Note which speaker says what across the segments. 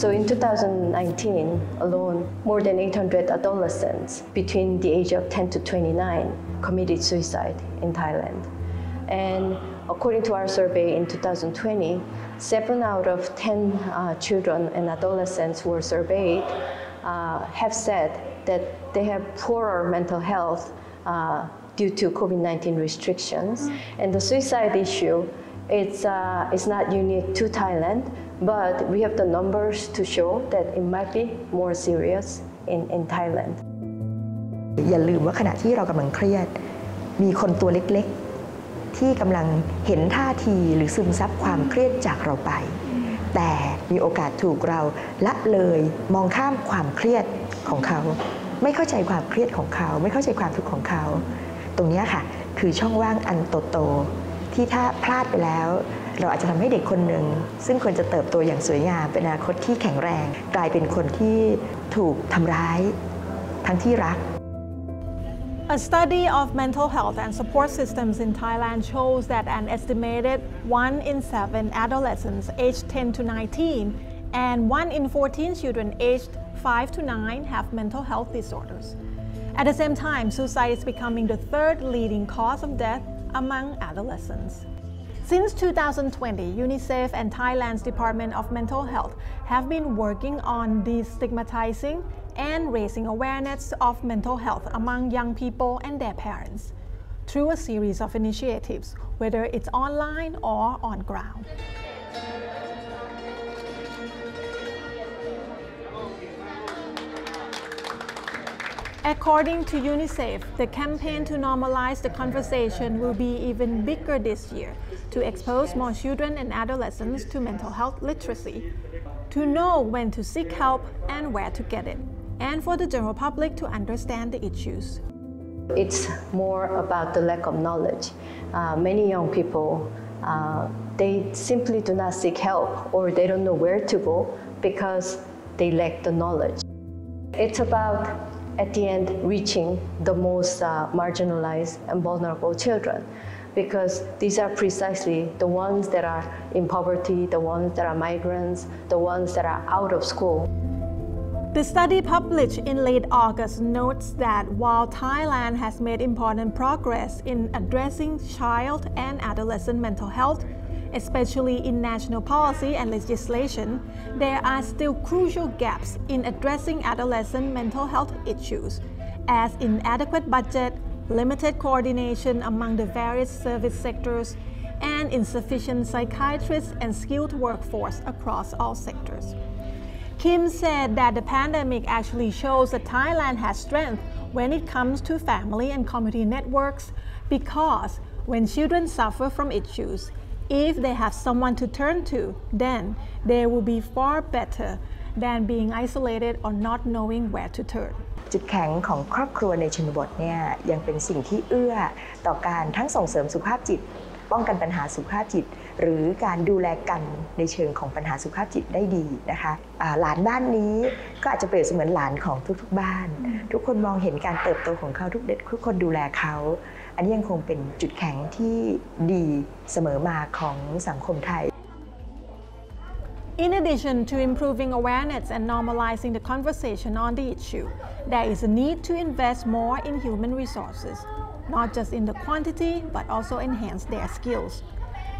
Speaker 1: so in 2019 alone, more than 800 adolescents between the age of 10 to 29 committed suicide in Thailand. And according to our survey in 2020, seven out of 10 uh, children and adolescents who were surveyed uh, have said that they have poorer mental health uh, due to COVID-19 restrictions. And the suicide issue, it's, uh, it's not unique to Thailand, but we have the numbers to show that it might be more serious in, in Thailand.
Speaker 2: อย่าลืมว่าขณะที่เรากำลังเครียด มีคนตัวเล็กๆ ที่กำลังเห็นท่าทีหรือซึมซับความเครียดจากเราไป แต่มีโอกาสถูกเราละเลยมองข้ามความเครียดของเขา ไม่เข้าใจความเครียดของเขา ไม่เข้าใจความทุกข์ของเขา ตรงนี้ค่ะ คือช่องว่างอันโตๆ ที่ถ้าพลาดไปแล้ว เราอาจจะทำให้เด็กคนหนึ่ง ซึ่งควรจะเติบโตอย่างสวยงามเป็นอนาคตที่แข็งแรง กลายเป็นคนที่ถูกทำร้ายทั้งที่รัก
Speaker 3: A study of mental health and support systems in Thailand shows that an estimated 1 in 7 adolescents aged 10 to 19 and 1 in 14 children aged 5 to 9 have mental health disorders. At the same time, suicide is becoming the third leading cause of death among adolescents. Since 2020, UNICEF and Thailand's Department of Mental Health have been working on destigmatizing and raising awareness of mental health among young people and their parents through a series of initiatives, whether it's online or on ground. According to UNICEF, the campaign to normalize the conversation will be even bigger this year to expose more children and adolescents to mental health literacy, to know when to seek help and where to get it, and for the general public to understand the issues.
Speaker 1: It's more about the lack of knowledge. Uh, many young people, uh, they simply do not seek help or they don't know where to go because they lack the knowledge. It's about at the end reaching the most uh, marginalized and vulnerable children because these are precisely the ones that are in poverty, the ones that are migrants, the ones that are out of school.
Speaker 3: The study published in late August notes that while Thailand has made important progress in addressing child and adolescent mental health, especially in national policy and legislation, there are still crucial gaps in addressing adolescent mental health issues, as inadequate budget, limited coordination among the various service sectors, and insufficient psychiatrists and skilled workforce across all sectors. Kim said that the pandemic actually shows that Thailand has strength when it comes to family and community networks because when children suffer from issues, if they have someone to turn to, then they will be far better than being isolated or not knowing where to turn.
Speaker 2: จุดแข็งของครอบครัวในชนบทเนี่ยยังเป็นสิ่งที่เอื้อต่อการทั้งส่งเสริมสุขภาพจิต ป้องกันปัญหาสุขภาพจิต หรือการดูแลกันในเชิงของปัญหาสุขภาพจิตได้ดีนะคะะหลานบ้านนี้ก็อาจจะเปรียบเสมือนหลานของทุกๆ บ้าน ทุกคนมองเห็นการเติบโตของเขาทุกเด็กทุกคนดูแลเขา อันนี้ยังคงเป็นจุดแข็งที่ดีเสมอมาของสังคมไทย
Speaker 3: In addition to improving awareness and normalizing the conversation on the issue, there is a need to invest more in human resources, not just in the quantity, but also enhance their skills.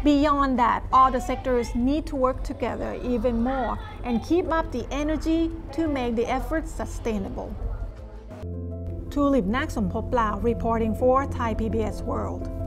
Speaker 3: Beyond that, all the sectors need to work together even more and keep up the energy to make the efforts sustainable. Tulip Naksompop Blauw reporting for Thai PBS World.